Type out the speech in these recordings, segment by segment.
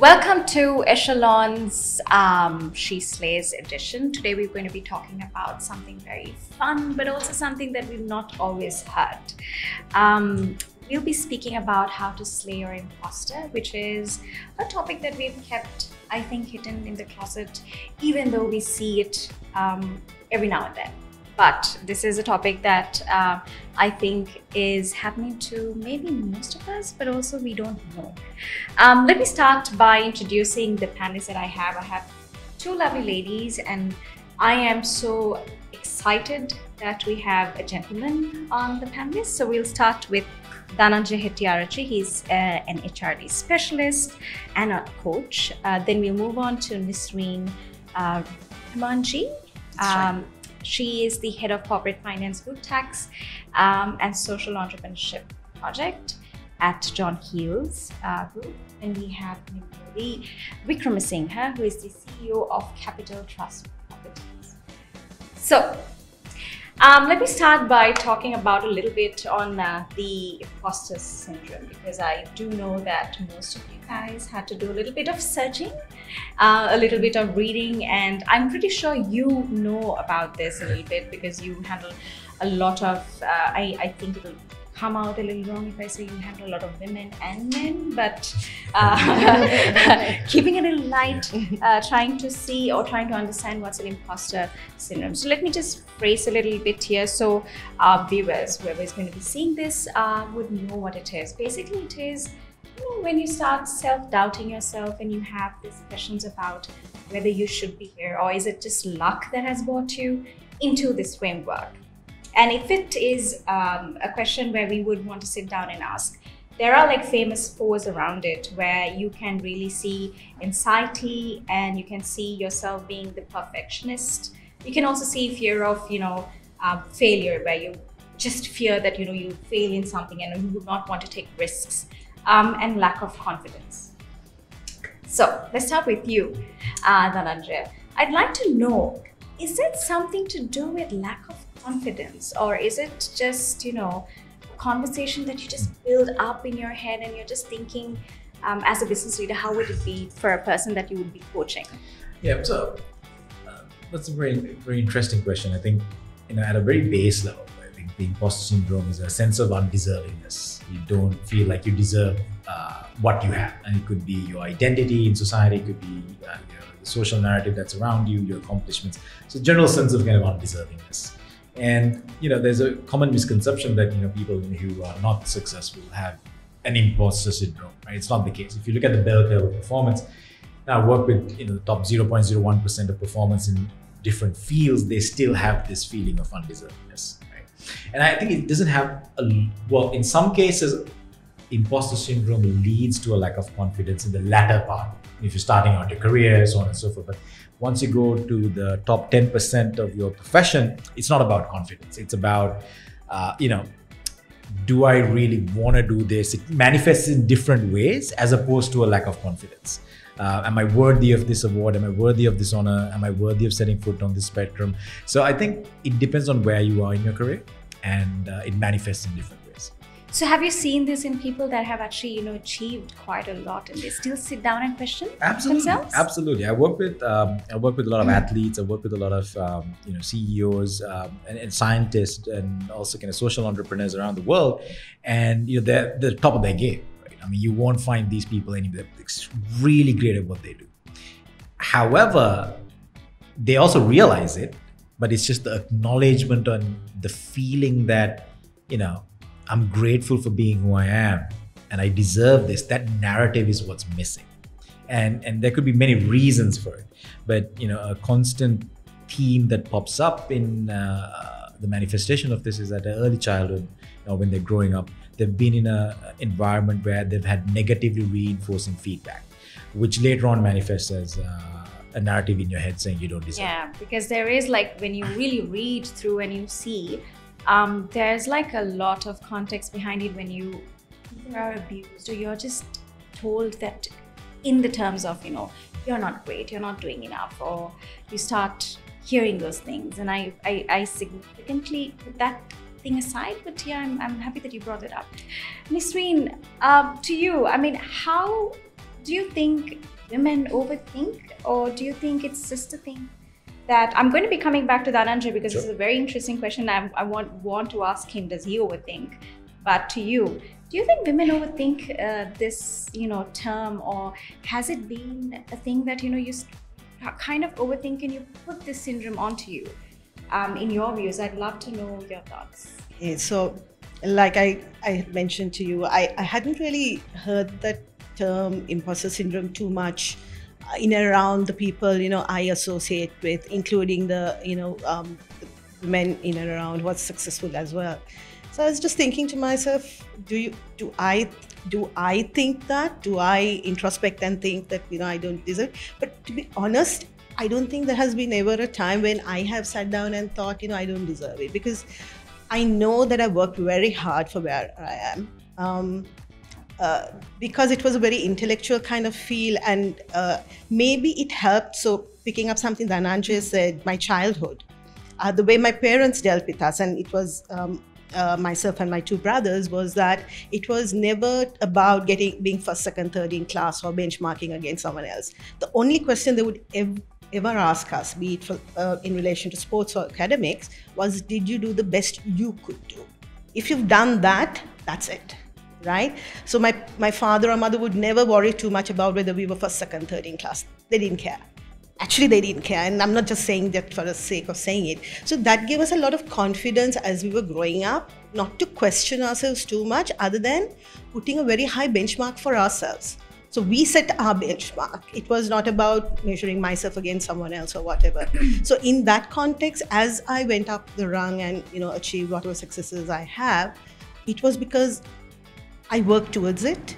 Welcome to Echelon's um, She Slays edition. Today we're going to be talking about something very fun, but also something that we've not always heard. Um, we'll be speaking about how to slay your imposter, which is a topic that we've kept, I think, hidden in the closet, even though we see it um, every now and then. But this is a topic that uh, I think is happening to maybe most of us, but also we don't know. Um, let me start by introducing the panelists that I have. I have two lovely ladies, and I am so excited that we have a gentleman on the panelists. So we'll start with Dananjaya Hettiarachchi. He's uh, an HRD specialist and a coach. Uh, then we'll move on to Nisreen uh, Rehmanjee. Um, she is the head of corporate finance, group tax, um, and social entrepreneurship project at John Keells uh, Group. And we have Minoli Wickramasinghe, who is the CEO of Capital Trust Properties. So, um, let me start by talking about a little bit on uh, the imposter syndrome because I do know that most of you guys had to do a little bit of searching, uh, a little bit of reading, and I'm pretty sure you know about this a little bit because you handle a lot of, uh, I, I think it'll come out a little wrong if I say you handle a lot of women and men, but uh, keeping it in light, uh, trying to see or trying to understand what's an imposter syndrome. So let me just phrase a little bit here so our viewers, whoever is going to be seeing this, uh, would know what it is. Basically, it is you know, when you start self-doubting yourself and you have these questions about whether you should be here or is it just luck that has brought you into this framework and if it is um, a question where we would want to sit down and ask, there are like famous fours around it where you can really see anxiety and you can see yourself being the perfectionist. You can also see fear of, you know, uh, failure where you just fear that, you know, you fail in something and you would not want to take risks um, and lack of confidence. So let's start with you, uh, Dananjaya. I'd like to know, is it something to do with lack of confidence? Or is it just you know conversation that you just build up in your head and you're just thinking um, as a business leader how would it be for a person that you would be coaching? Yeah so uh, that's a very very interesting question. I think you know at a very base level i think the imposter syndrome is a sense of undeservingness. You don't feel like you deserve uh, what you have. And it could be your identity in society it could be uh, your, the social narrative that's around you your accomplishments. So general sense of kind of undeservingness and you know, there's a common misconception that you know people who are not successful have an imposter syndrome. Right? It's not the case. If you look at the bell curve of performance, now I work with you know the top 0.01 percent of performance in different fields. They still have this feeling of undeservedness. Right? And I think it doesn't have a well. In some cases, imposter syndrome leads to a lack of confidence in the latter part. If you're starting out your career, so on and so forth. But once you go to the top 10% of your profession, it's not about confidence. It's about, uh, you know, do I really want to do this? It manifests in different ways as opposed to a lack of confidence. Uh, am I worthy of this award? Am I worthy of this honor? Am I worthy of setting foot on this spectrum? So I think it depends on where you are in your career and uh, it manifests in different so have you seen this in people that have actually, you know, achieved quite a lot and they still sit down and question absolutely, themselves? Absolutely. I work with um, I work with a lot of athletes. I work with a lot of um, you know CEOs um, and, and, scientists and also kind of social entrepreneurs around the world, and you know they're the top of their game. Right? I mean, you won't find these people anywhere really great at what they do. However, they also realize it, but it's just the acknowledgement and the feeling that you know I'm grateful for being who I am and I deserve this. That narrative is what's missing. And and there could be many reasons for it. But you know, a constant theme that pops up in uh, the manifestation of this is that early childhood, you know, when they're growing up, they've been in an environment where they've had negatively reinforcing feedback, which later on manifests as uh, a narrative in your head saying you don't deserve. Yeah, because there is like when you really read through and you see um, there's like a lot of context behind it when you are abused or you're just told that in the terms of you know you're not great you're not doing enough or you start hearing those things. And i i, I significantly put that thing aside but yeah i'm, I'm happy that you brought it up. Nisreen uh, to you i mean how do you think women overthink, or do you think it's just a thing that I'm going to be coming back to Dananjaya because Sure. this is a very interesting question. I, I want want to ask him: Does he overthink? But to you, do you think women overthink uh, this, you know, term, or has it been a thing that you know you kind of overthink and you put this syndrome onto you? Um, in your views, I'd love to know your thoughts. Yeah, so, like I, I had mentioned to you, I, I hadn't really heard that term imposter syndrome too much in and around the people you know I associate with, including the you know um, men in and around what's successful as well. So I was just thinking to myself, do you do I do I think that? Do I introspect and think that you know I don't deserve? But to be honest, I don't think there has been ever a time when I have sat down and thought, you know, I don't deserve it because I know that I worked very hard for where I am. Um, uh, because it was a very intellectual kind of feel, and uh, maybe it helped. So, picking up something that Anjay said, my childhood, uh, the way my parents dealt with us, and it was um, uh, myself and my two brothers, was that it was never about getting being first, second, third in class or benchmarking against someone else. The only question they would ev- ever ask us, be it for, uh, in relation to sports or academics, was did you do the best you could do? If you've done that, that's it right? So my my father or mother would never worry too much about whether we were first second third in class. They didn't care. Actually they didn't care. And i'm not just saying that for the sake of saying it. So that gave us a lot of confidence as we were growing up not to question ourselves too much other than putting a very high benchmark for ourselves. So we set our benchmark. It was not about measuring myself against someone else or whatever. So in that context as i went up the rung and you know achieved whatever successes i have it was because I worked towards it.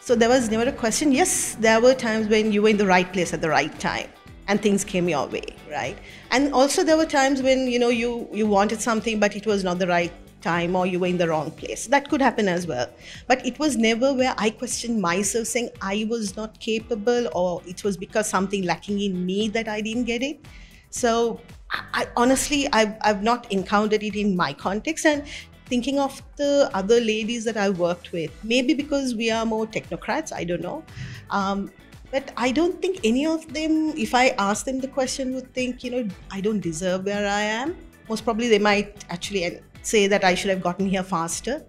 So there was never a question. Yes, there were times when you were in the right place at the right time and things came your way, right? And also there were times when, you know, you you wanted something but it was not the right time or you were in the wrong place. That could happen as well. But it was never where I questioned myself saying I was not capable or it was because something lacking in me that I didn't get it. So I, honestly, I've, I've not encountered it in my context. And thinking of the other ladies that I worked with, maybe because we are more technocrats, I don't know. Um, but I don't think any of them, if I ask them the question, would think, you know, I don't deserve where I am. Most probably they might actually say that I should have gotten here faster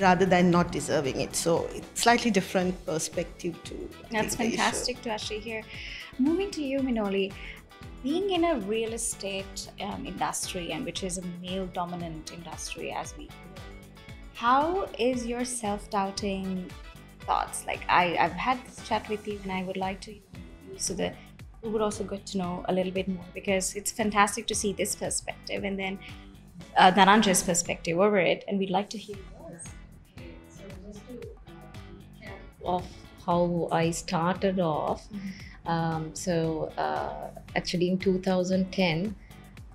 rather than not deserving it. So it's slightly different perspective to. That's fantastic to actually hear. Moving to you, Minoli, being in a real estate um, industry and which is a male dominant industry as we know, how is your self-doubting thoughts like I, i've had this chat with you and i would like to so that we would also get to know a little bit more because it's fantastic to see this perspective and then uh, Dananjaya's perspective over it and we'd like to hear yours So just to uh, of how I started off. Um, so uh, actually in 2010,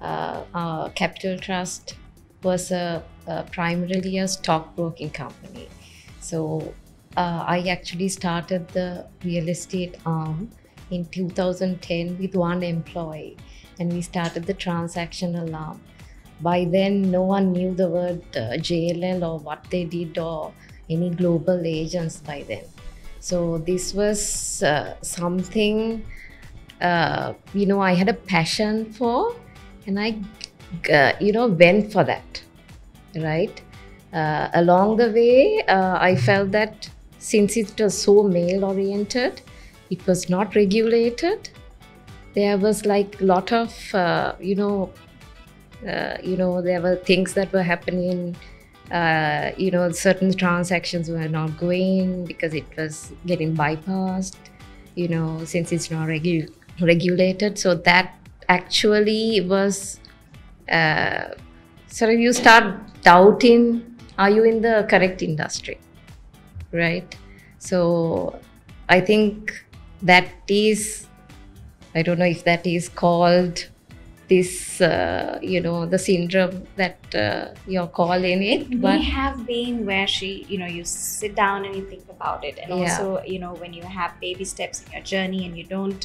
uh, our Capital Trust was a, a primarily a stockbroking company. So uh, I actually started the real estate arm in 2010 with one employee, and we started the transactional arm. By then, no one knew the word uh, JLL or what they did or any global agents by then. So this was uh, something, uh, you know, I had a passion for, and I, uh, you know, went for that, right? Uh, along the way, uh, I felt that since it was so male oriented, it was not regulated. There was like a lot of, uh, you know, you know, there were things that were happening. Uh, you know, certain transactions were not going because it was getting bypassed. You know, since it's not regu- regulated, so that actually was uh, sort of you start doubting: Are you in the correct industry? Right. So I think that is, I don't know if that is called this, uh, you know, the syndrome that uh, you're calling it. But we have been where she you know you sit down and you think about it and Yeah. also you know when you have baby steps in your journey and you don't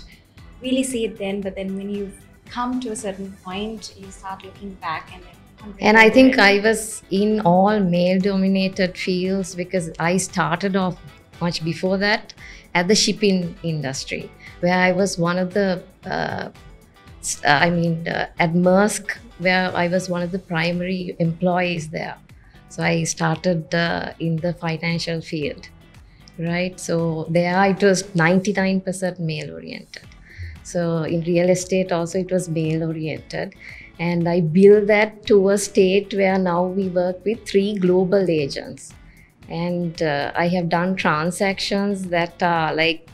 really see it then but then when you've come to a certain point you start looking back and then And I think I was in all male dominated fields because I started off much before that at the shipping industry, where I was one of the, uh, uh, I mean, uh, at Maersk, where I was one of the primary employees there. So I started uh, in the financial field, right? So there it was 99% male oriented. So in real estate also it was male oriented. And I built that to a state where now we work with three global agents. And uh, I have done transactions that are like,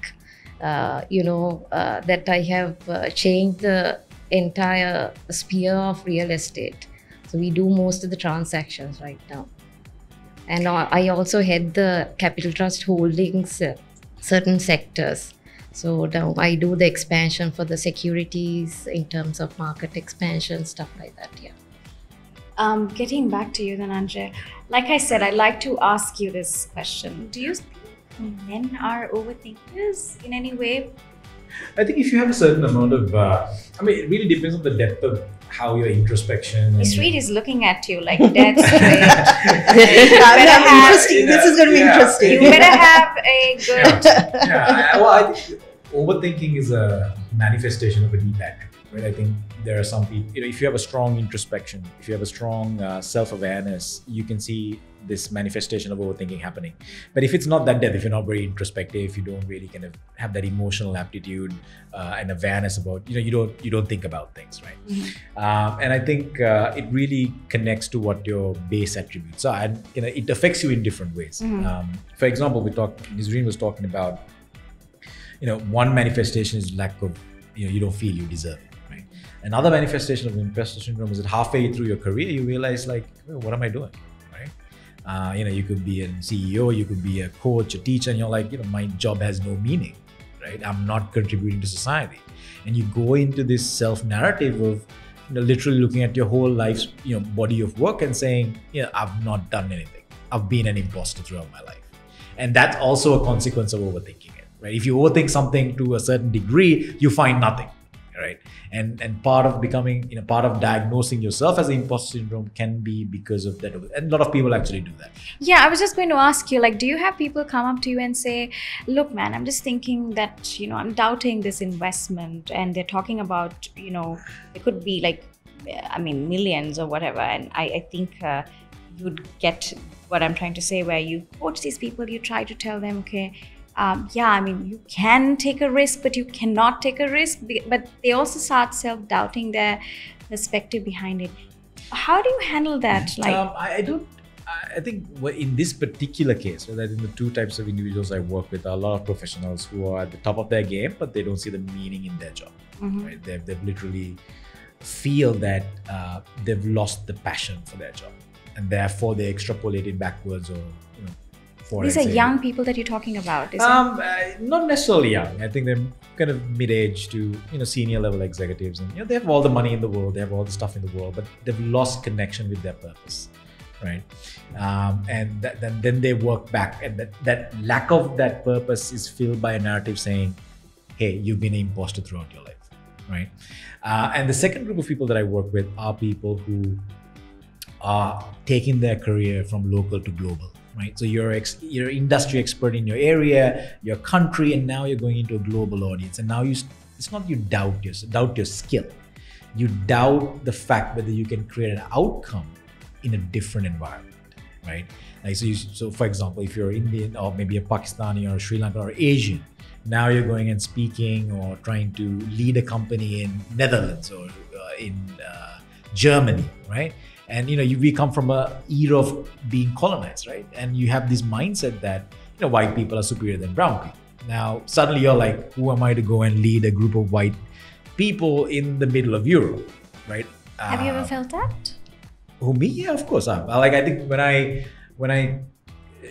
uh, you know, uh, that I have uh, changed the entire sphere of real estate. So we do most of the transactions right now. And I also head the Capital Trust Holdings uh, certain sectors. So now I do the expansion for the securities in terms of market expansion, stuff like that. Yeah. Um, getting back to you, then Dananjaya, like I said, I'd like to ask you this question. Do you think men are overthinkers in any way? I think if you have a certain amount of, uh, I mean, it really depends on the depth of how your introspection. and- Sweet is looking at you like dead straight. Yeah, better have- interesting. This is going to be Yeah. interesting. you better have a good. yeah, yeah. I, well, I think overthinking is a manifestation of a deep attribute, right? I think there are some people, you know, if you have a strong introspection, if you have a strong uh, self-awareness, you can see this manifestation of overthinking happening. But if it's not that depth, if you're not very introspective, if you don't really kind of have that emotional aptitude uh, and awareness about, you know, you don't you don't think about things, right? Um, and I think uh, it really connects to what your base attributes are, and you know, it affects you in different ways. Mhm. Um, for example, we talked. Nisreen was talking about, you know, one manifestation is lack of, you know, you don't feel you deserve it, right? Another manifestation of imposter syndrome is that halfway through your career, you realize like, "Oh, what am I doing? Uh, you know, you could be a CEO, you could be a coach, a teacher, and you're like, you know, my job has no meaning, right? I'm not contributing to society, and you go into this self narrative of you know, literally looking at your whole life's you know body of work and saying, yeah, I've not done anything. I've been an imposter throughout my life, and that's also a consequence of overthinking it. Right? If you overthink something to a certain degree, you find nothing. Right? And and part of becoming, you know, part of diagnosing yourself as an imposter syndrome can be because of that. And a lot of people actually do that. Yeah, I was just going to ask you, like, do you have people come up to you and say, "Look, man, I'm just thinking that you know I'm doubting this investment," and they're talking about you know it could be like, I mean, millions or whatever, and I, I think uh, you'd get what I'm trying to say, where you coach these people, you try to tell them, okay. Um, yeah, I mean, you can take a risk, but you cannot take a risk. But they also start self-doubting their perspective behind it. How do you handle that? Like, um, I, I don't. I think in this particular case, that in the two types of individuals I work with, are a lot of professionals who are at the top of their game, but they don't see the meaning in their job. mhm. Right? They've, they've literally feel that uh, they've lost the passion for their job, and therefore they extrapolate it backwards or you know. For These are young people that you're talking about, um, uh, not necessarily young. I think they're kind of mid-age to you know senior level executives, and you know they have all the money in the world, they have all the stuff in the world, but they've lost connection with their purpose, right? Um, and that, then then they work back, and that that lack of that purpose is filled by a narrative saying, "Hey, you've been an imposter throughout your life," right? Uh, and the second group of people that I work with are people who are taking their career from local to global right? So you're ex- you're industry expert in your area your country and now you're going into a global audience. And now you it's not you doubt your doubt your skill. You doubt the fact whether you can create an outcome in a different environment right? Like so you, so for example if you're indian or maybe a pakistani or sri lanka or asian now you're going and speaking or trying to lead a company in netherlands or uh, in uh, germany right and you know you, we come from a era of being colonized right? And you have this mindset that you know white people are superior than brown people. Now suddenly you're like who am i to go and lead a group of white people in the middle of europe right? Have you Uh, ever felt that? who me? Yeah of course. I like i think when i when i uh,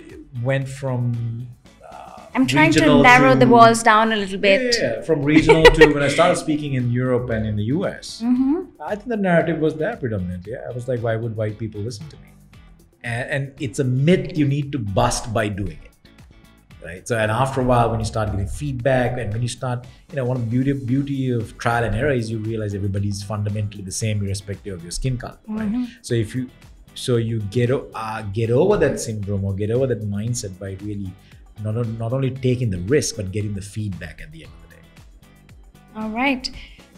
went from uh, I'm trying to narrow the walls down a little bit. yeah, yeah, from regional to when i started speaking in europe and in the us hmm I think the narrative was there predominant. Yeah, I was like, why would white people listen to me? And, and it's a myth you need to bust by doing it. right? So, and after a while, when you start getting feedback, and when you start, you know, one of the beauty beauty of trial and error is you realize everybody's fundamentally the same, irrespective of your skin color, right? So, if you so you get uh, get over that syndrome or get over that mindset by really not, not only taking the risk but getting the feedback at the end of the day. All right.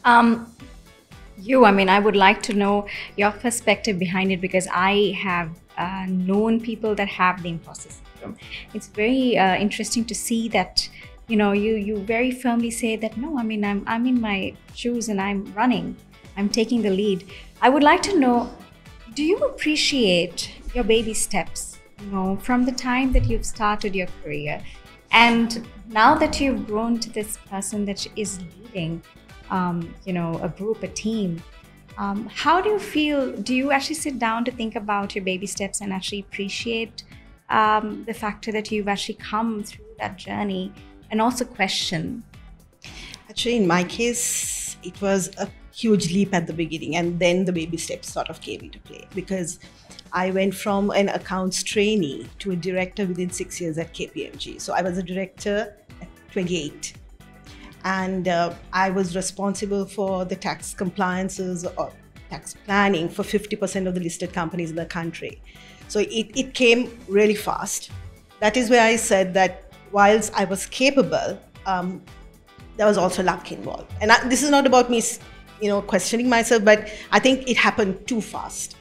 Um, you, I mean, I would like to know your perspective behind it because I have uh, known people that have the imposter syndrome. It's very uh, interesting to see that, you know, you you very firmly say that no, I mean, I'm I'm in my shoes and I'm running, I'm taking the lead. I would like to know, do you appreciate your baby steps? You know, from the time that you've started your career, and now that you've grown to this person that is leading, um, you know, a group, a team, um, how do you feel? Do you actually sit down to think about your baby steps and actually appreciate um, the factor that you've actually come through that journey and also question? Actually, in my case, it was a huge leap at the beginning, and then the baby steps sort of came into play because I went from an accounts trainee to a director within six years at KPMG. So I was a director at 28. And uh, I was responsible for the tax compliances or tax planning for 50% of the listed companies in the country. So it, it came really fast. That is where I said that whilst I was capable, um, there was also luck involved. And I, this is not about me, you know, questioning myself, but I think it happened too fast.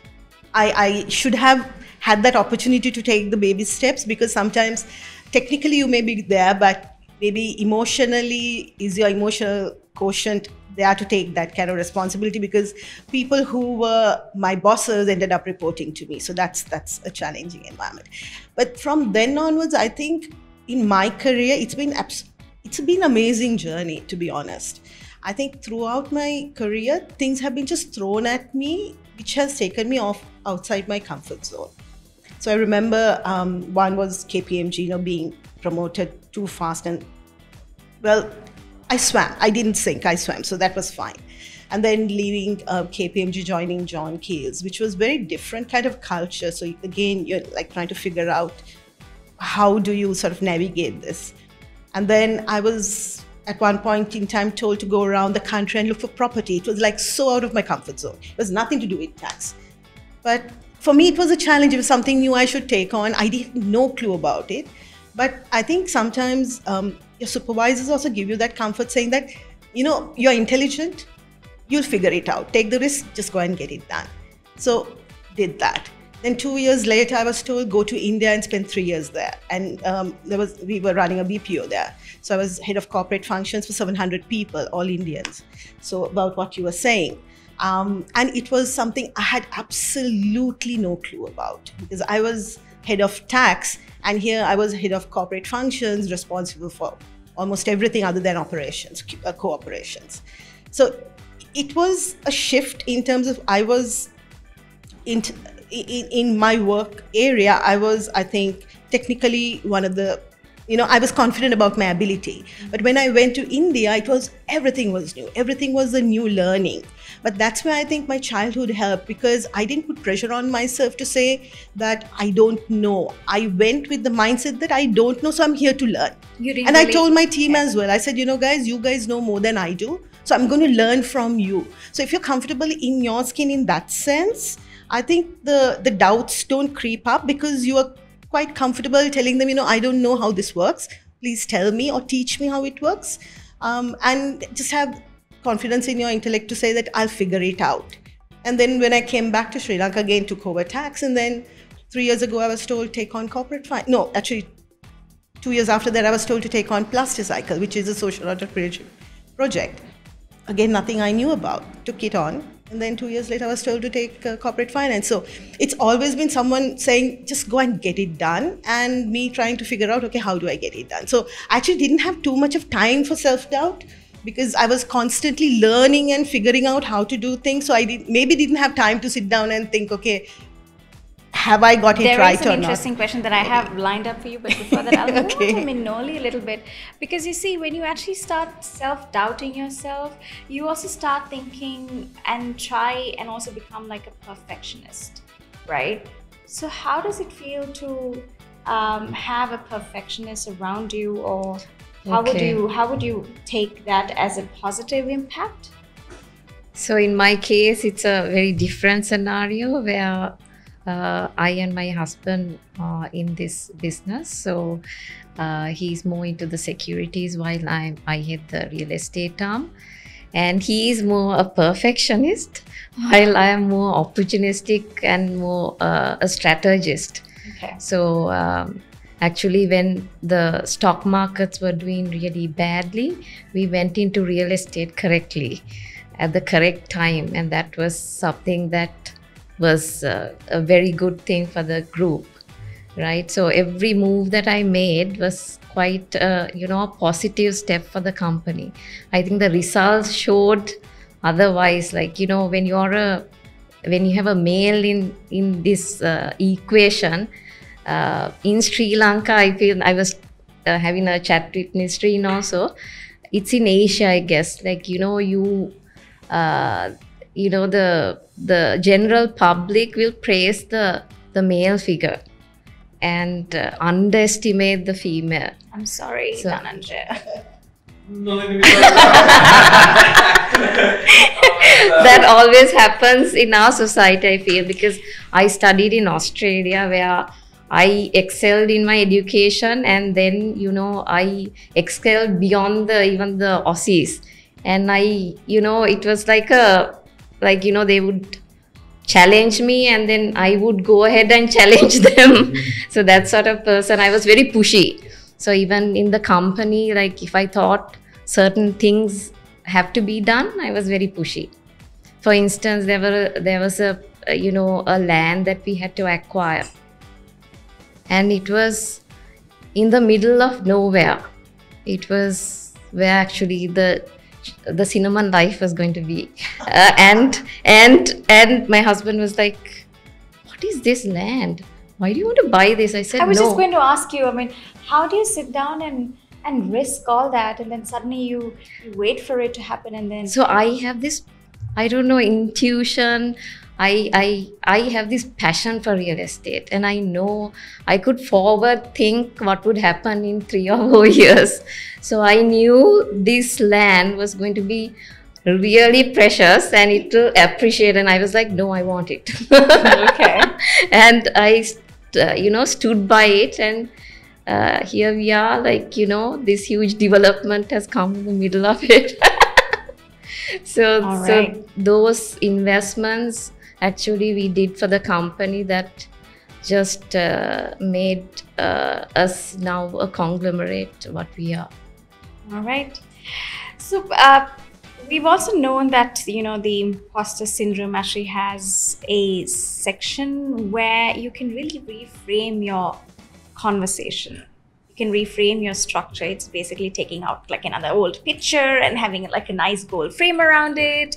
I, I should have had that opportunity to take the baby steps because sometimes technically you may be there, but maybe emotionally is your emotional quotient there to take that kind of responsibility because people who were my bosses ended up reporting to me. So that's that's a challenging environment. But from then onwards i think in my career it's been abs- it's been amazing journey to be honest. I think throughout my career things have been just thrown at me which has taken me off outside my comfort zone so I remember um, one was KPMG, you know, being promoted too fast, and well, I swam. I didn't sink. I swam, so that was fine. And then leaving uh, KPMG, joining John Keells, which was very different kind of culture. So again, you're like trying to figure out how do you sort of navigate this. And then I was at one point in time told to go around the country and look for property. It was like so out of my comfort zone. It was nothing to do with tax. But for me, it was a challenge. It was something new I should take on. I didn't no clue about it. But I think sometimes um, your supervisors also give you that comfort saying that, you know, you're intelligent, you'll figure it out. Take the risk, just go and get it done. So, did that. Then two years later, I was told go to India and spend three years there. And um, there was we were running a BPO there, so I was head of corporate functions for 700 people, all Indians. So about what you were saying, um, and it was something I had absolutely no clue about because I was head of tax, and here I was head of corporate functions, responsible for almost everything other than operations, uh, co-operations. So it was a shift in terms of I was in, in, in my work area, I was, I think, technically one of the, you know, I was confident about my ability. But when I went to India, it was everything was new. Everything was a new learning. But that's where I think my childhood helped because I didn't put pressure on myself to say that I don't know. I went with the mindset that I don't know, so I'm here to learn. You didn't And I told my team Yeah. as well. I said, you know, guys, you guys know more than I do. So I'm going to learn from you. So if you're comfortable in your skin in that sense, I think the the doubts don't creep up because you are quite comfortable telling them, you know, I don't know how this works. Please tell me or teach me how it works, um, and just have confidence in your intellect to say that I'll figure it out. And then when I came back to Sri Lanka again, took over tax, and then three years ago I was told take on corporate finance. No, actually two years after that, I was told to take on Plasticcycle, which is a social entrepreneurship project. Again, nothing I knew about. Took it on. And then two years later, I was told to take uh, corporate finance. So it's always been someone saying, just go and get it done. And me trying to figure out, okay, how do I get it done? So I actually didn't have too much of time for self doubt because I was constantly learning and figuring out how to do things. So I did, maybe didn't have time to sit down and think, okay, have I got it There right or not? There is an interesting question that I have lined up for you, but before that, I'll Okay. on to Minoli a little bit because you see, when you actually start self-doubting yourself, you also start thinking and try and also become like a perfectionist, right? So how does it feel to um, have a perfectionist around you, or how would you how would you take that as a positive impact? So in my case, it's a very different scenario where uh, I and my husband are in this business. So uh, he's more into the securities while I I hit the real estate arm, and he is more a perfectionist while I am more opportunistic and more uh, a strategist. Okay. So um, actually, when the stock markets were doing really badly, we went into real estate correctly at the correct time, and that was something that was uh, a very good thing for the group, right? So every move that I made was quite, uh, you know, a positive step for the company. I think the results showed otherwise. Like you know, when you're a when you have a male in in this uh, equation uh, in Sri Lanka, I feel I was uh, having a chat with Nisreen also. It's in Asia, I guess. Like you know, you uh, you know the the general public will praise the the male figure and uh, underestimate the female. I'm sorry, So- Dananjaya. that always happens in our society i feel because i studied in australia where i excelled in my education and then you know i excelled beyond the even the aussies and i you know it was like a like you know they would challenge me and then i would go ahead and challenge them. Mm-hmm. So that sort of person i was very pushy. So even in the company like if i thought certain things have to be done i was very pushy. For instance there were there was a you know a land that we had to acquire. And it was in the middle of nowhere. It was where actually the the cinnamon life was going to be. Uh, and and and my husband was like what is this land? Why do you want to buy this? I said I was no. just going to ask you. I mean, how do you sit down and and risk all that, and then suddenly you, you wait for it to happen, and then so i have this i don't know intuition i i i have this passion for real estate and i know i could forward think what would happen in 3 or 4 years. So i knew this land was going to be really precious and it will appreciate and i was like no i want it. Okay. and i st- uh, you know stood by it and uh, here we are like you know this huge development has come in the middle of it. So All so those investments actually we did for the company that just uh, made uh, us now a conglomerate what we are All right. So uh, we've also known that you know the imposter syndrome actually has a section where you can really reframe your conversation. You can reframe your structure. It's basically taking out like another old picture and having like a nice gold frame around it.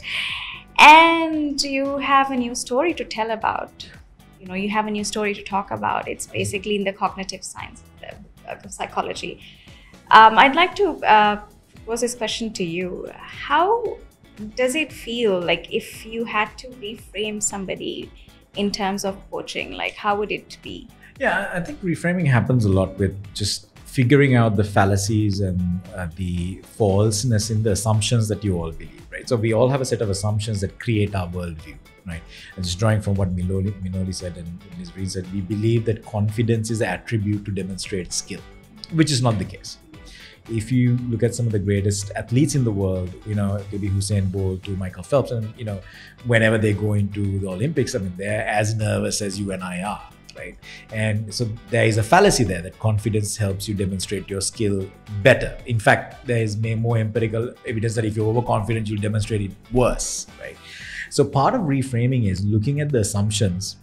And you have a new story to tell about. You know, you have a new story to talk about. It's basically in the cognitive science, uh, psychology. Um, I'd like to uh, pose this question to you. How does it feel like if you had to reframe somebody in terms of coaching? Like, how would it be? Yeah, I think reframing happens a lot with just figuring out the fallacies and uh, the falseness in the assumptions that you all believe, right? So we all have a set of assumptions that create our worldview, right? And just drawing from what Minoli, Minoli said and Nisreen said, we believe that confidence is an attribute to demonstrate skill, which is not the case. If you look at some of the greatest athletes in the world, you know, maybe Usain Bolt to Michael Phelps, and you know, whenever they go into the Olympics, I mean, they're as nervous as you and I are right? And so there is a fallacy there that confidence helps you demonstrate your skill better. In fact, there is more empirical evidence that if you're overconfident, you'll demonstrate it worse, right? So part of reframing is looking at the assumptions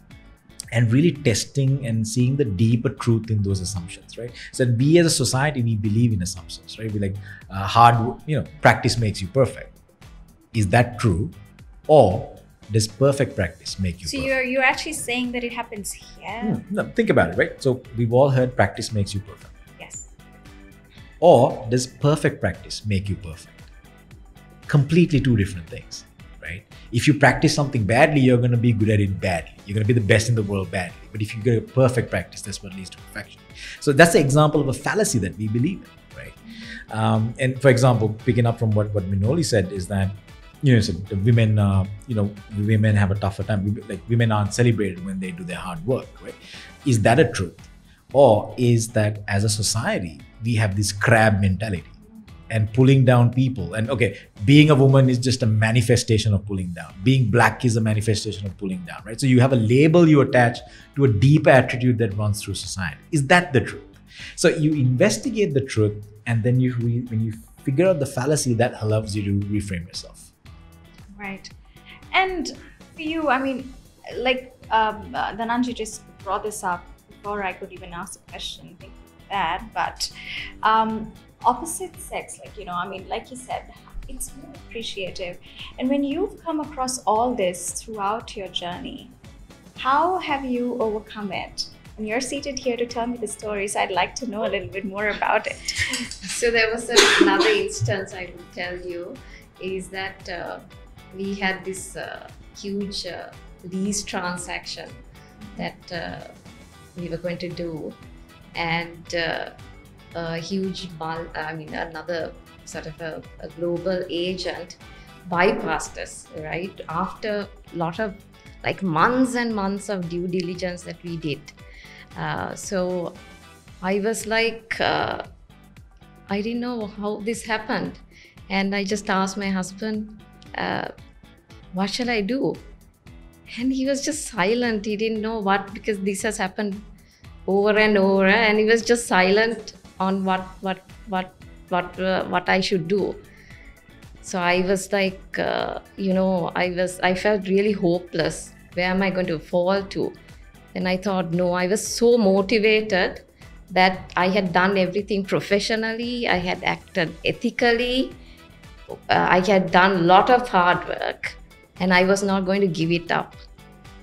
and really testing and seeing the deeper truth in those assumptions, right? So we as a society, we believe in assumptions, right? We like uh, hard, you know, practice makes you perfect. Is that true? Or does perfect practice make you So perfect? you're you're actually saying that it happens here. Hmm, No, think about it, right? So we've all heard practice makes you perfect. Yes. Or does perfect practice make you perfect? Completely two different things, right? If you practice something badly, you're going to be good at it badly. You're going to be the best in the world badly. But if you get a perfect practice, that's what leads to perfection. So that's the example of a fallacy that we believe in, right? Um, and for example, picking up from what, what Minoli said is that, you know, so the women, uh, you know, women have a tougher time. Like women aren't celebrated when they do their hard work, right? Is that a truth? Or is that as a society, we have this crab mentality? and pulling down people. And okay, being a woman is just a manifestation of pulling down. Being black is a manifestation of pulling down, right? So you have a label you attach to a deeper attitude that runs through society. Is that the truth? So you investigate the truth, and then you re- when you figure out the fallacy, that allows you to reframe yourself. Right. And for you, I mean, like um, uh, Dananjaya just brought this up before I could even ask a question. Thank you for that. But um, opposite sex, like, you know, I mean, like you said, it's more appreciative. And when you've come across all this throughout your journey, how have you overcome it? And you're seated here to tell me the stories. I'd like to know a little bit more about it. so there was another instance I will tell you is that uh, we had this uh, huge uh, lease transaction that uh, we were going to do, and uh, a huge, I mean, another sort of a, a global agent bypassed us, right? After a lot of like months and months of due diligence that we did. Uh, so I was like, uh, I didn't know how this happened. And I just asked my husband, uh, what shall I do? And he was just silent. He didn't know what, because this has happened over and over. And he was just silent on what what what what uh, what I should do. So I was like, uh, you know, I was I felt really hopeless. Where am I going to fall to? And I thought, no, I was so motivated that I had done everything professionally. I had acted ethically. Uh, I had done a lot of hard work, and I was not going to give it up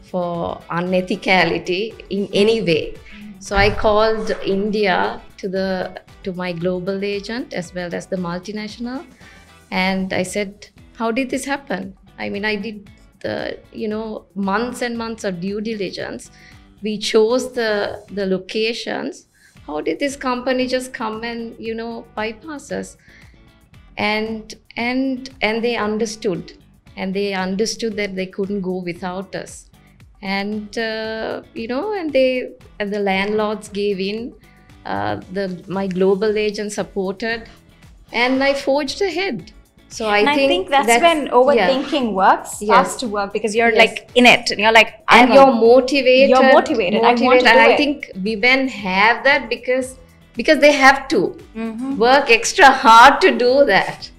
for unethicality in any way. So I called India to the to my global agent as well as the multinational, and I said, "How did this happen?" I mean, I did the you know months and months of due diligence. We chose the the locations. How did this company just come and you know bypass us? And and and they understood, and they understood that they couldn't go without us and uh, you know and they and the landlords gave in uh, the my global agent supported and i forged ahead so I think, I think, that's, that's when overthinking yeah. works starts yes. to work because you're yes. like in it and you're like I and you're motivated you're motivated, motivated. I want to and I it. think women have that because because they have to mm-hmm. work extra hard to do that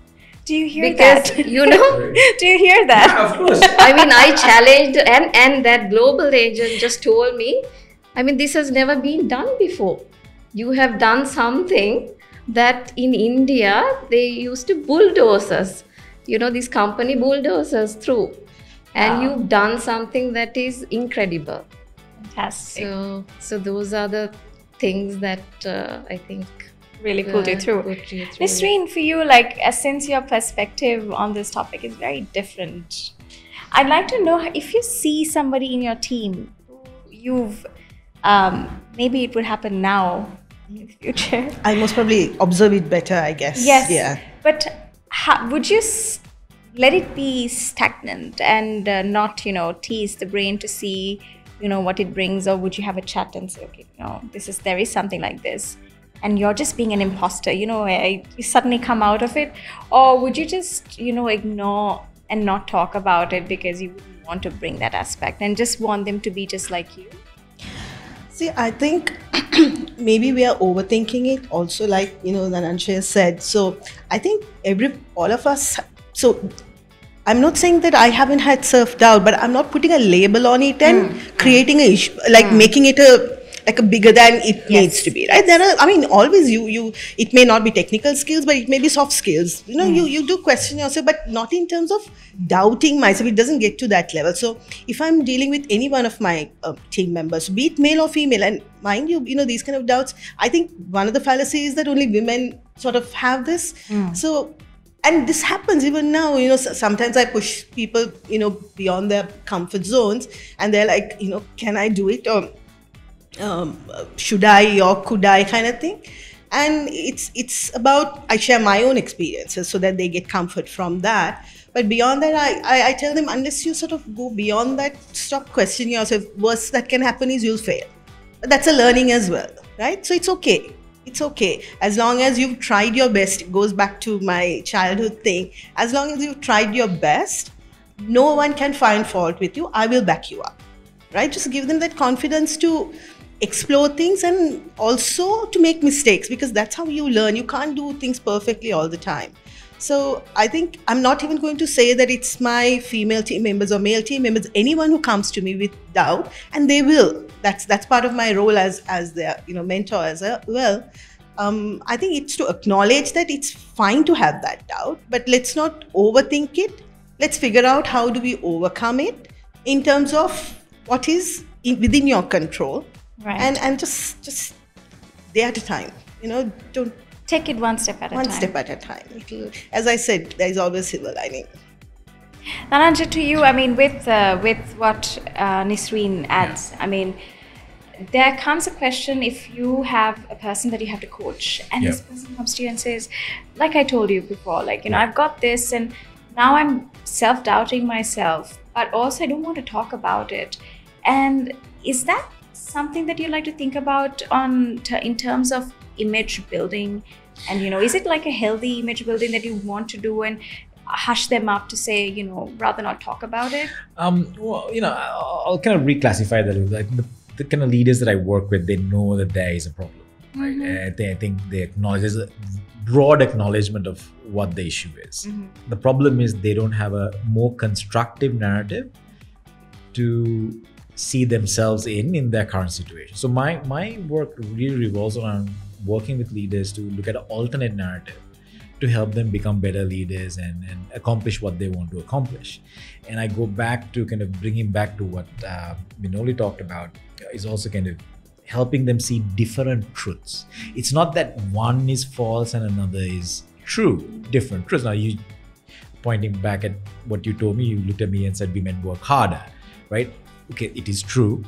do you hear because, that? You know, do you hear that? Yeah, of course. I mean, I challenged, and and that global agent just told me, I mean, this has never been done before. You have done something that in India they used to bulldoze us. You know, this company bulldozers through, and wow. you've done something that is incredible. Fantastic. So, so those are the things that uh, I think really pulled you through. Nisreen, for you, like since your perspective on this topic is very different, I'd like to know if you see somebody in your team you've um, maybe it would happen now in the future. I most probably observe it better, I guess. Yes. Yeah. But how, would you s- let it be stagnant and uh, not, you know, tease the brain to see, you know, what it brings, or would you have a chat and say, okay, no, this is there is something like this and you're just being an imposter you know you suddenly come out of it or would you just you know ignore and not talk about it because you want to bring that aspect and just want them to be just like you see i think maybe we are overthinking it also like you know Dananjaya said so i think every all of us so I'm not saying that I haven't had self doubt, but I'm not putting a label on it and mm. creating a issue, like mm. making it a like a bigger than it yes. needs to be right there are i mean always you you it may not be technical skills but it may be soft skills you know mm. you you do question yourself but not in terms of doubting myself it doesn't get to that level so if i'm dealing with any one of my uh, team members be it male or female and mind you you know these kind of doubts i think one of the fallacies is that only women sort of have this mm. so and this happens even now you know sometimes i push people you know beyond their comfort zones and they're like you know can i do it or um, should i or could i kind of thing. And it's it's about i share my own experiences so that they get comfort from that. But beyond that I, I, I tell them unless you sort of go beyond that stop questioning yourself. Worst that can happen is you'll fail. That's a learning as well right? So it's okay. It's okay. As long as you've tried your best it goes back to my childhood thing. As long as you've tried your best no one can find fault with you. I will back you up right? Just give them that confidence to explore things and also to make mistakes because that's how you learn you can't do things perfectly all the time so I think I'm not even going to say that it's my female team members or male team members, anyone who comes to me with doubt, and they will. That's that's part of my role as as their you know mentor as well. Um, I think it's to acknowledge that it's fine to have that doubt, but let's not overthink it. Let's figure out how do we overcome it in terms of what is in, within your control, Right. and and just just day at a time. You know, don't Take it one step at a one time. step at a time. It'll, as I said, there is always silver lining. Nananja, to you, I mean, with uh, with what uh, Nisreen adds, I mean, there comes a question if you have a person that you have to coach, and this person comes to you and says, like I told you before, like you know, I've got this, and now I'm self doubting myself, but also I don't want to talk about it. And is that something that you like to think about on t- in terms of image building? And you know, is it like a healthy image building that you want to do and hush them up to say, you know, rather not talk about it? Um, well, you know, I'll, I'll kind of reclassify that bit. The, the kind of leaders that I work with, they know that there is a problem, right? Mhm. And I think, I think they acknowledge there's a broad acknowledgement of what the issue is. Mhm. The problem is they don't have a more constructive narrative to see themselves in in their current situation. So my my work really revolves around working with leaders to look at an alternate narrative to help them become better leaders and, and accomplish what they want to accomplish. And I go back to kind of bringing back to what uh, Minoli talked about is also kind of helping them see different truths. It's not that one is false and another is true, different truths. Now, you pointing back at what you told me, you looked at me and said we women work harder, right? Okay, it is true.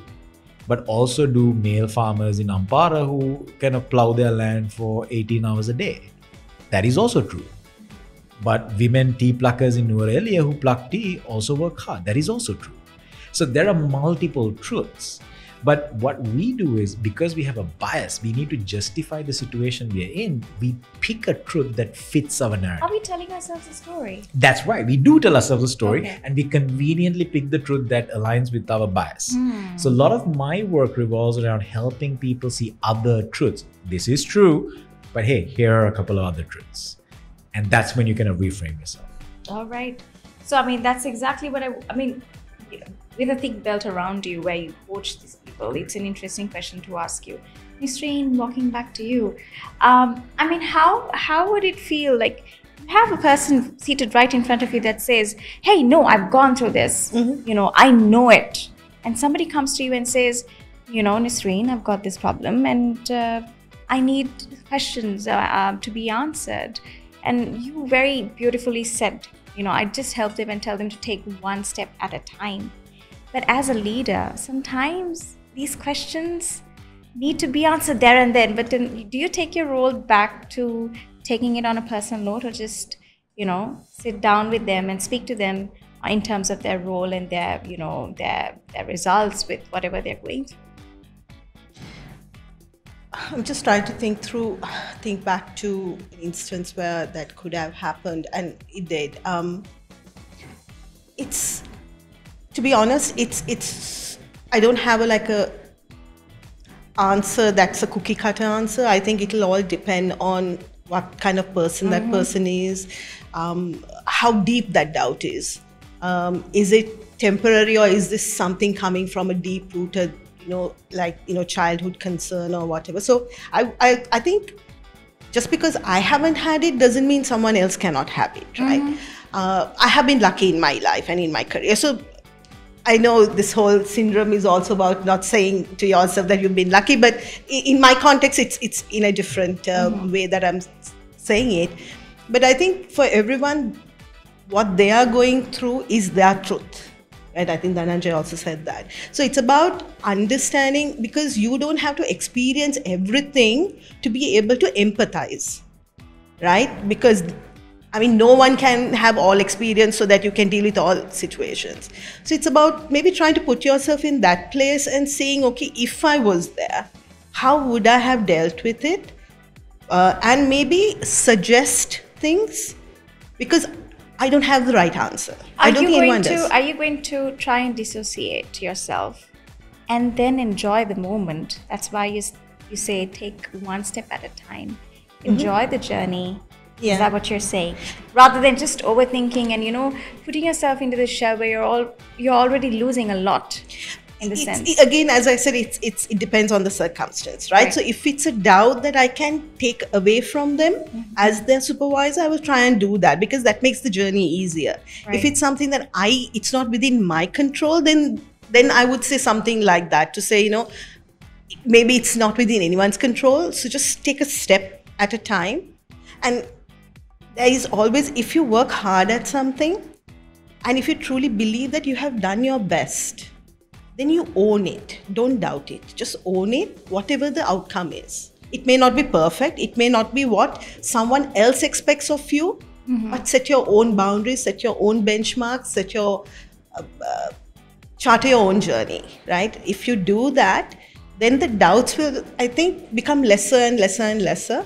But also, do male farmers in Ampara who kind of plow their land for 18 hours a day? That is also true. But women tea pluckers in Nuwara Eliya who pluck tea also work hard. That is also true. So there are multiple truths. But what we do is because we have a bias, we need to justify the situation we are in. We pick a truth that fits our narrative. Are we telling ourselves a story? That's right. We do tell ourselves a story Okay. and we conveniently pick the truth that aligns with our bias. Hmm. So a lot of my work revolves around helping people see other truths. This is true, but hey, here are a couple of other truths. And that's when you kind of reframe yourself. All right. So, I mean, that's exactly what I, I mean, you know, with a thick belt around you where you coach these people, it's an interesting question to ask you. Nisreen, walking back to you. Um, I mean, how how would it feel like you have a person seated right in front of you that says, "Hey, no, I've gone through this. You know, I know it," and somebody comes to you and says, "You know, Nisreen, I've got this problem, and uh, I need questions uh, uh, to be answered." And you very beautifully said, you know, I just help them and tell them to take one step at a time. But as a leader, sometimes these questions need to be answered there and then. But then, do you take your role back to taking it on a personal note or just, you know, sit down with them and speak to them in terms of their role and their, you know, their, their results with whatever they're going through? I'm just trying to think through, think back to an instance where that could have happened, and it did. Um, it's, to be honest, it's it's. I don't have a like a answer that's a cookie cutter answer. I think it'll all depend on what kind of person that person is, um, how deep that doubt is. Um, is it temporary or is this something coming from a deep rooted, you know, like you know, childhood concern or whatever? So I, I, I think just because I haven't had it doesn't mean someone else cannot have it, right? Uh, I have been lucky in my life and in my career. So I know this whole syndrome is also about not saying to yourself that you've been lucky, but in my context, it's it's in a different uh, way that I'm saying it. but I think for everyone, what they are going through is their truth. Right? I think Dhananjay also said that. So it's about understanding because you don't have to experience everything to be able to empathize. Right? Because I mean, no one can have all experience so that you can deal with all situations. So it's about maybe trying to put yourself in that place and saying, okay, if I was there, how would I have dealt with it? Uh, and maybe suggest things because I don't have the right answer. Are I don't you think going anyone to does. are you going to try and dissociate yourself and then enjoy the moment? That's why you you say take one step at a time. Enjoy the journey. Yeah. Is that what you're saying? Rather than just overthinking and you know putting yourself into the shell where you're all you're already losing a lot in the It's- sense. again, as I said, it's, it's it depends on the circumstance, right? Right. So if it's a doubt that I can take away from them Mm-hmm. as their supervisor, I will try and do that because that makes the journey easier. Right. If it's something that I it's not within my control, then then I would say something like that to say, you know, maybe it's not within anyone's control. So just take a step at a time. And there is always, if you work hard at something and if you truly believe that you have done your best, then you own it. Don't doubt it. Just own it, whatever the outcome is. It may not be perfect, it may not be what someone else expects of you, but set your own boundaries, set your own benchmarks, set your uh, uh, charter your own journey, right? If you do that, then the doubts will, I think, become lesser and lesser and lesser.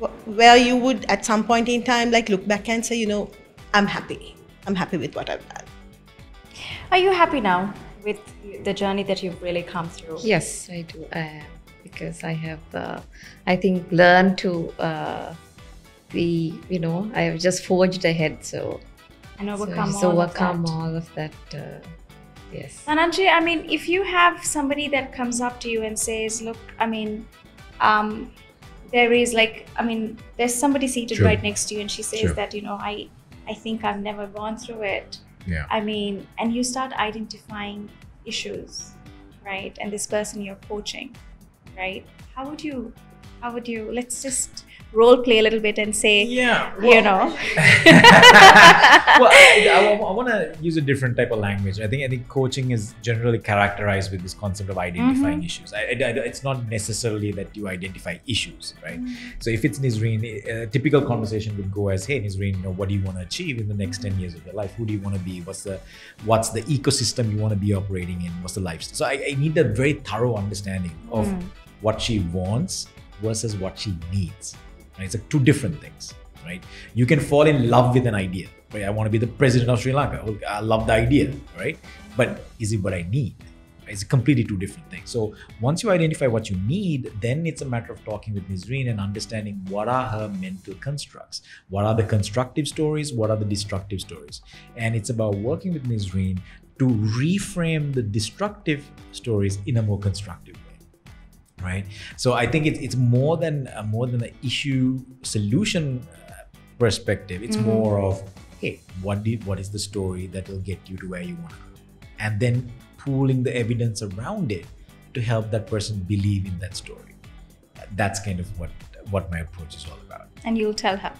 Wh- Where you would, at some point in time, like look back and say, you know, I'm happy. I'm happy with what I've done. Are you happy now with the journey that you've really come through? Yes, I do. I am because I have, uh, I think, learned to uh, be. You know, I have just forged ahead. So, And overcome just all overcome of that. all of that. Uh, yes. Ananji, I mean, if you have somebody that comes up to you and says, "Look, I mean, um, there is like, I mean, there's somebody seated Sure. right next to you, and she says Sure. that, you know, I, I think I've never gone through it. Yeah. I mean, and you start identifying issues, right? And this person you're coaching, right? How would you, how would you? Let's just role play a little bit and say, Yeah. you know, well, I, want to use a different type of language. I think I think coaching is generally characterized with this concept of identifying Mm-hmm. issues. I, I- it's not necessarily that you identify issues, right? Mm-hmm. So if it's Nisreen, a typical conversation would go as, "Hey, Nisreen, you know, what do you want to achieve in the next ten years of your life? Who do you want to be? What's the what's the ecosystem you want to be operating in? What's the lifestyle?" So I, I need a very thorough understanding of Mm. what she wants versus what she needs. Right? It's like two different things, right? You can fall in love with an idea. Right? I want to be the president of Sri Lanka. Oh, I love the idea, right? But is it what I need? It's a completely two different things. So once you identify what you need, then it's a matter of talking with Nisreen and understanding what are her mental constructs. What are the constructive stories? What are the destructive stories? And it's about working with Nisreen to reframe the destructive stories in a more constructive right so i think it's, it's more than uh, more than an issue solution uh, perspective it's Mhm. more of hey what did what is the story that will get you to where you want to go and then pooling the evidence around it to help that person believe in that story that's kind of what what my approach is all about and you'll tell her.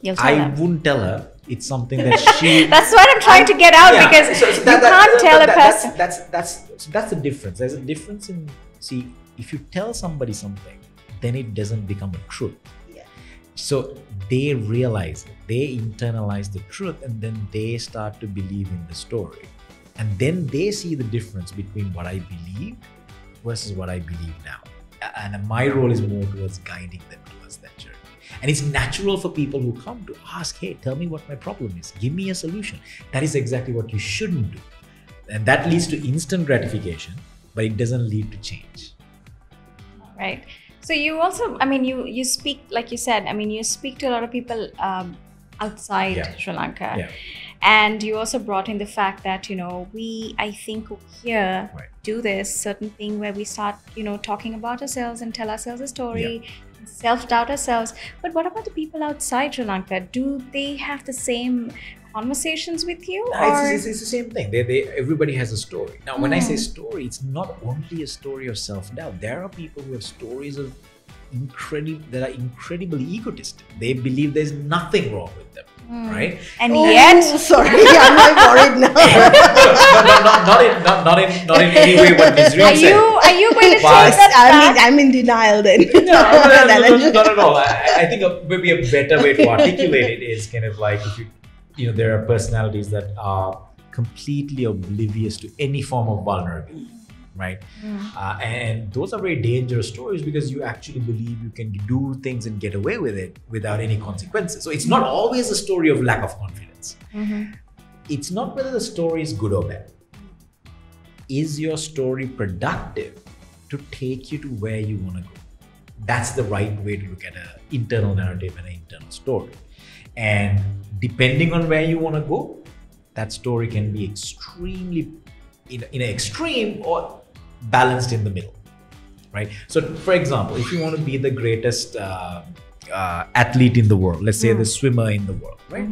You'll tell i her. wouldn't tell her it's something that she That's what I'm trying to get out Yeah, because so- so you that- that- can't that- tell a person. That's that's that's so that's the difference. There's a difference in see if you tell somebody something, then it doesn't become a truth. Yeah. So they realize it, they internalize the truth, and then they start to believe in the story, and then they see the difference between what I believe versus what I believe now. And my role is more towards guiding them towards that journey. And it's natural for people who come to ask, hey, tell me what my problem is. Give me a solution. That is exactly what you shouldn't do. And that leads to instant gratification, but it doesn't lead to change. Right so you also i mean you you speak like you said i mean you speak to a lot of people um, outside Yeah. sri lanka Yeah. and you also brought in the fact that you know we i think here Right. do this certain thing where we start you know talking about ourselves and tell ourselves a story self-doubt ourselves but what about the people outside sri lanka do they have the same conversations with you Nah, or It's, it's, it's the same thing. They, they, everybody has a story. Now, when I say Mm. story, it's not only a story of self doubt. There are people who have stories of incredible that are incredibly egotistic. They believe there's nothing wrong with them, right? And Oh, yet, sorry, I'm not worried now. no, no, no, not in not, not in not in any way what Nisreen are said. you are you going to But- take that I mean, I'm in denial then. no, no, no, no, no, That- not at all. I, I think a, maybe a better way to articulate it is kind of like if you, you know, there are personalities that are completely oblivious to any form of vulnerability, right? Uh, and those are very dangerous stories because you actually believe you can do things and get away with it without any consequences. So it's not always a story of lack of confidence. It's not whether the story is good or bad. Is your story productive to take you to where you want to go? That's the right way to look at an internal narrative and an internal story. And depending on where you want to go, that story can be extremely in, in an extreme or balanced in the middle right? So for example if you want to be the greatest uh, uh, athlete in the world let's say the swimmer in the world right?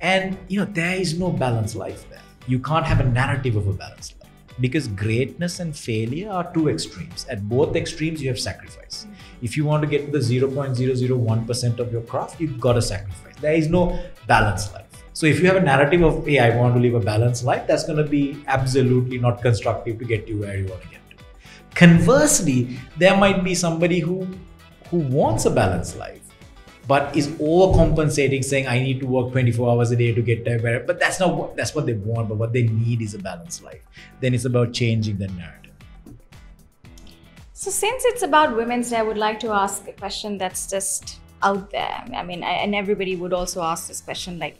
And you know there is no balanced life there. You can't have a narrative of a balanced life because greatness and failure are two extremes. At both extremes you have sacrifice. If you want to get to the 0.001% of your craft you've got to sacrifice there is no balanced life. So if you have a narrative of hey i want to live a balanced life that's going to be absolutely not constructive to get you where you want to get to. Conversely there might be somebody who who wants a balanced life but is overcompensating saying i need to work 24 hours a day to get there but that's not what that's what they want but what they need is a balanced life. Then it's about changing the narrative. So, since it's about Women's Day, I would like to ask a question that's just out there. I mean, I, and everybody would also ask this question like,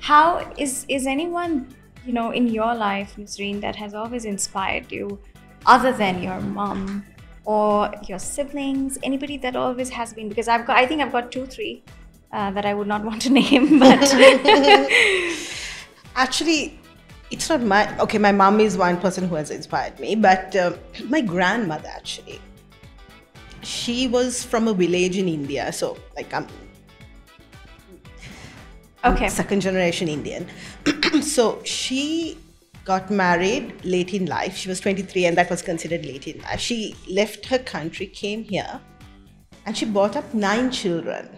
how is is anyone, you know, in your life, Nisreen, that has always inspired you, other than your mom or your siblings, anybody that always has been? Because I've got, I think I've got two, three uh, that I would not want to name, but Actually, it's not my okay. My mom is one person who has inspired me, but um my grandmother actually, she was from a village in India. So like I'm okay. second generation Indian. so she got married late in life. She was 23, and that was considered late in life. She left her country, came here, and she brought up nine children,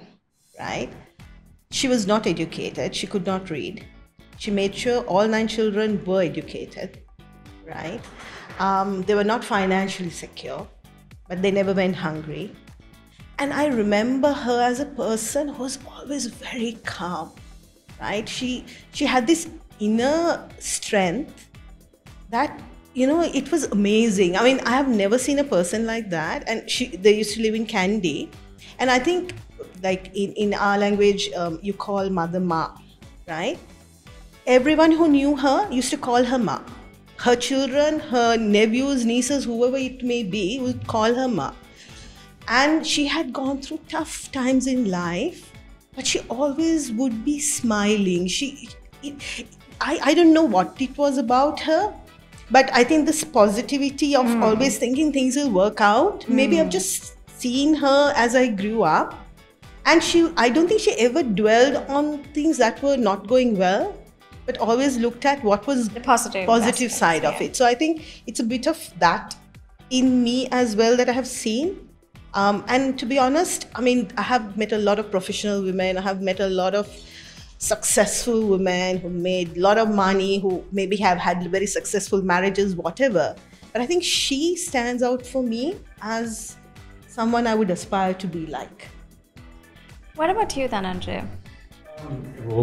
right? She was not educated, she could not read. She made sure all nine children were educated, right? Um, they were not financially secure, but they never went hungry. And I remember her as a person who was always very calm, right? She she had this inner strength that you know it was amazing. I mean, I have never seen a person like that. And she they used to live in Kandy, and I think like in in our language um, you call mother ma, right? Everyone who knew her used to call her ma. Her children, her nephews, nieces, whoever it may be, would call her ma. And she had gone through tough times in life but she always would be smiling. She it, I, I don't know what it was about her but i think this positivity of hmm. always thinking things will work out. Maybe i've hmm. just seen her as i grew up. And she i don't think she ever dwelled on things that were not going well but always looked at what was The positive positive side of yeah. it. So i think it's a bit of that in me as well that i have seen. Um, and to be honest i mean i have met a lot of professional women. I have met a lot of successful women who made a lot of money who maybe have had very successful marriages whatever. But i think she stands out for me as someone i would aspire to be like. What about you, Dhananjay? role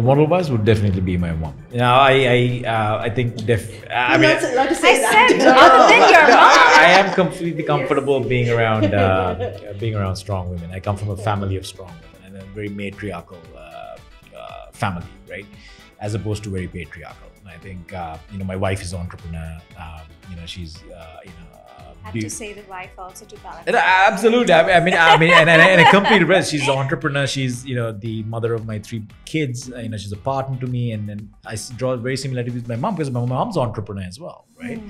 model wise would definitely be my mom yeah i i uh, i think def i mean not allowed to say I that. said other than your mom. I, I am completely comfortable being around uh, being around strong women. I come from a family of strong women and a very matriarchal uh, uh, family, right? As opposed to very patriarchal. I think uh, you know my wife is an entrepreneur. Um, you know she's uh, you know. Be- to say the wife also to balance. Absolutely. I mean, I mean, I mean and, and, a complete rest. She's an entrepreneur. She's, you know, the mother of my three kids. You know, she's a partner to me. And then I draw very similarity with my mom because my mom's an entrepreneur as well, right?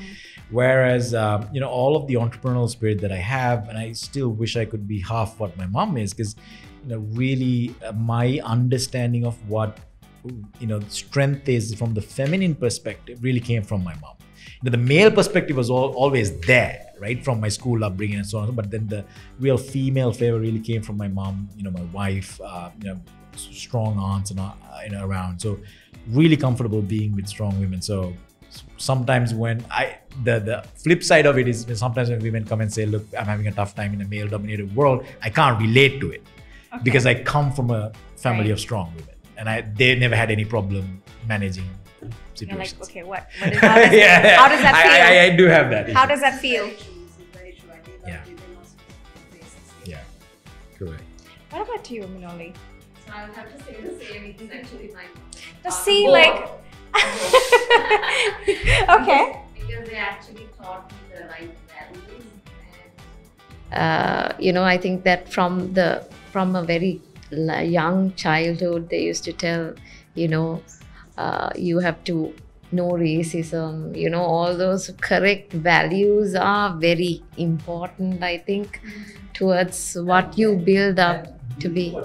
Whereas, um, you know, all of the entrepreneurial spirit that I have, and I still wish I could be half what my mom is because, you know, really uh, my understanding of what, you know, strength is from the feminine perspective really came from my mom. You know, the male perspective was all, always there, right? From my school upbringing and so on. But then the real female flavor really came from my mom, you know, my wife, uh, you know, strong aunts and uh, you know around. So really comfortable being with strong women. So sometimes when I the the flip side of it is sometimes when women come and say, "Look, I'm having a tough time in a male-dominated world," I can't relate to it Okay. because I come from a family Right. of strong women, and I they never had any problem managing You're situations. like, okay, what? what is, how, does, yeah, how does that feel? I, I, do have that. How does that feel? What about you, Minoli? So I'll have to say the same. It's actually my To see, like, okay. because they actually taught me the right values and uh, you know i think that from the from a very young childhood they used to tell you know uh, you have to know racism you know all those correct values are very important i think towards what you build up to be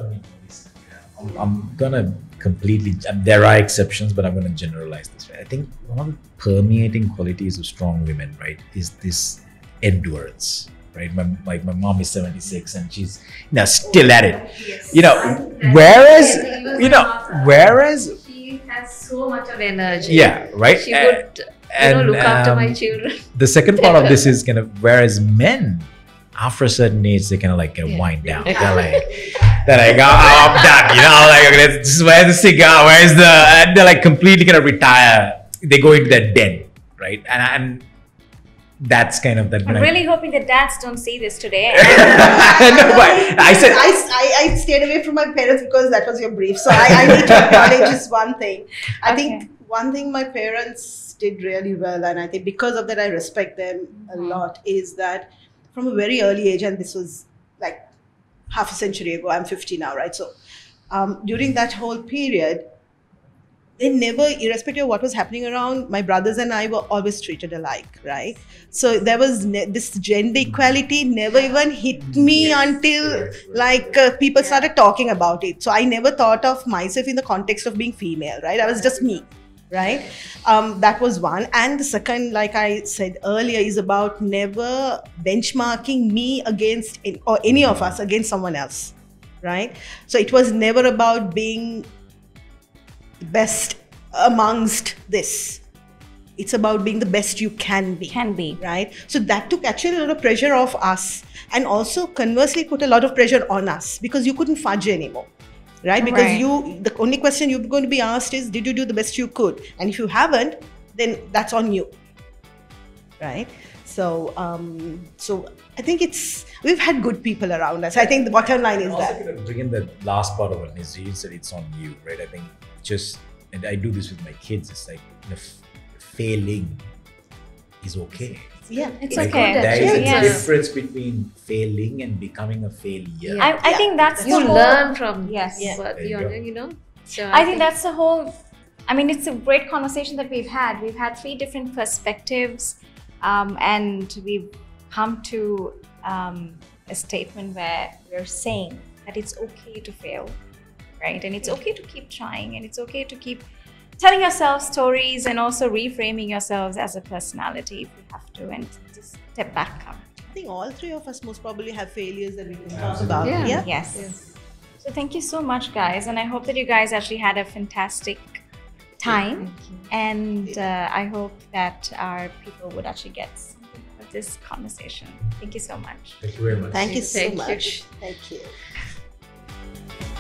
I'm, I'm gonna completely. um, There are exceptions, but I'm gonna generalize this. Right? I think one of the permeating qualities of strong women, right, is this endurance. Right, my, like my mom is 76 and she's you know still at it. Yes. You know, whereas you know, whereas she has so much of energy yeah, right. she Uh, would you know look after my um, children the second part of this is kind of whereas men after a certain age they kind of like kind of Yeah. wind down they're like they're like oh, i'm done you know like okay, this is where's the cigar where's the and they're like completely gonna retire they go into that den right and and that's kind of that I'm when I- really hoping the dads don't see this today. no, but I said I, I, I stayed away from my parents because that was your brief. So I, I need to acknowledge this one thing. I Okay. think one thing my parents did really well, and I think because of that, I respect them a Mhm. lot, is that from a very early age, and this was like half a century ago, I'm 50 now, right? So um, during that whole period, they never, irrespective of what was happening around, my brothers and I were always treated alike, right? So there was ne- this gender equality never even hit me until like uh, people started talking about it. So I never thought of myself in the context of being female, right? I was just me, right? Um, that was one. And the second, like I said earlier, is about never benchmarking me against in, or any of us against someone else, right? So it was never about being the best amongst this. It's about being the best you can be Can be. right? So that took actually a lot of pressure off us and also conversely put a lot of pressure on us because you couldn't fudge anymore. Right? Because Right. you the only question you're going to be asked is did you do the best you could? And if you haven't, then that's on you. Right? So um so I think it's we've had good people around us. I think the bottom line is And also that. kind bring in the last part of it is you said, it's on you, right? I think just, and I do this with my kids, it's like, you know, f- failing is okay. Yeah. It's Like, okay. There is a difference between failing and becoming a failure. I, I Yeah. think that's you the whole, learn from Yes. Yeah. what you you, go. you know so I think that's the whole. I mean, it's a great conversation that we've had. We've had three different perspectives, um, and we've come to um, a statement where we're saying that it's okay to fail, right? And it's okay to keep trying, and it's okay to keep telling yourselves stories and also reframing yourselves as a personality if you have to, and just step back. up. I think all three of us most probably have failures that we can talk about. Yeah. yeah? Yes. Yes. So thank you so much, guys, and I hope that you guys actually had a fantastic time. Thank. And uh, I hope that our people would actually get something out of this conversation. Thank you so much. Thank you very much. Thank you so Thank you. much. Thank you.